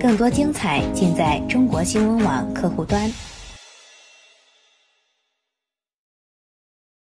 更多精彩尽在中国新闻网客户端。